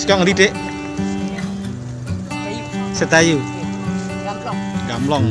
Sekarang ngendi, Dik? Kayu. Setayu. Gamplong. Gamlong.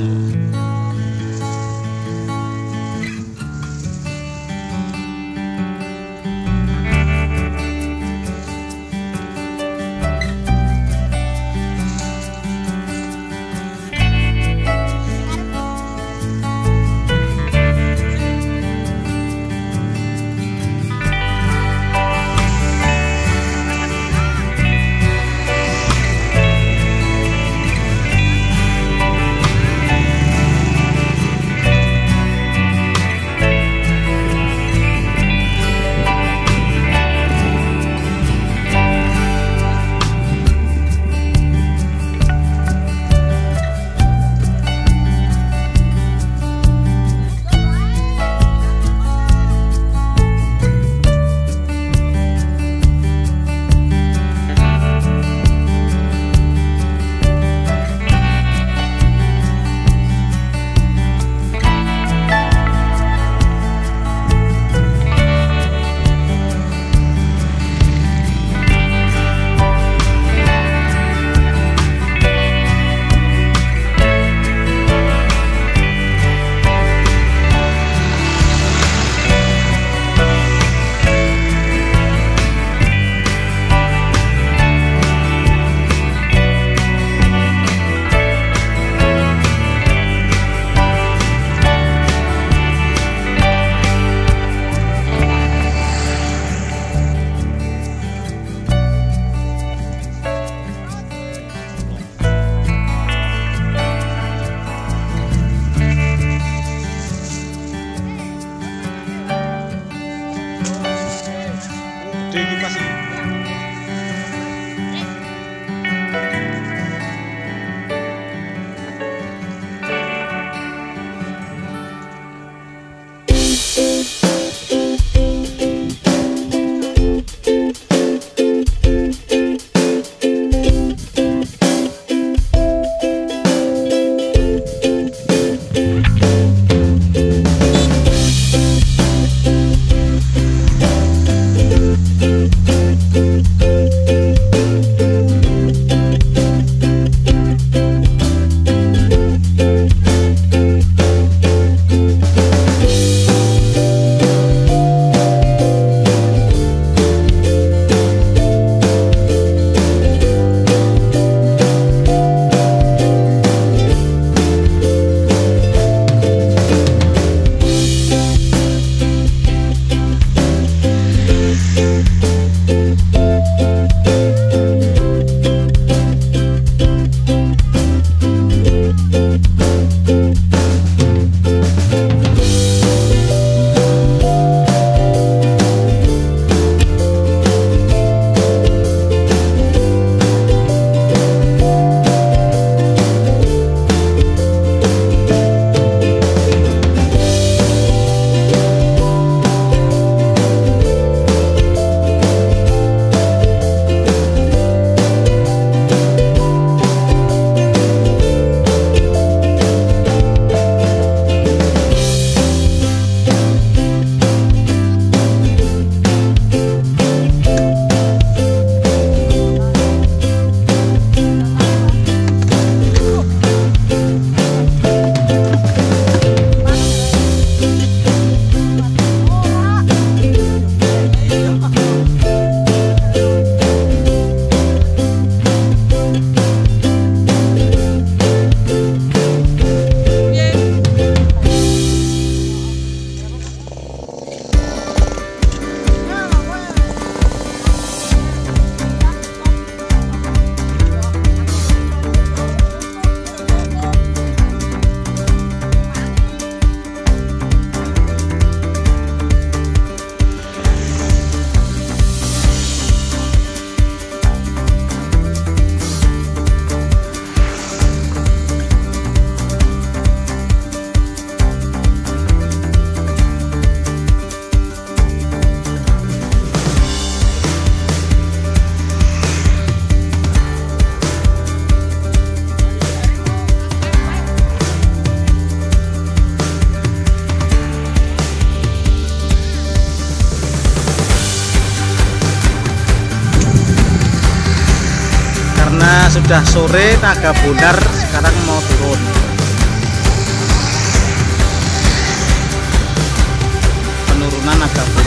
Terima it, sudah sore naga bundar sekarang mau turun. Penurunan naga bundar